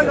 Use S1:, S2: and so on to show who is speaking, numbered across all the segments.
S1: 아,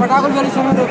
S1: పటాకులు తెలుస్తున్నారు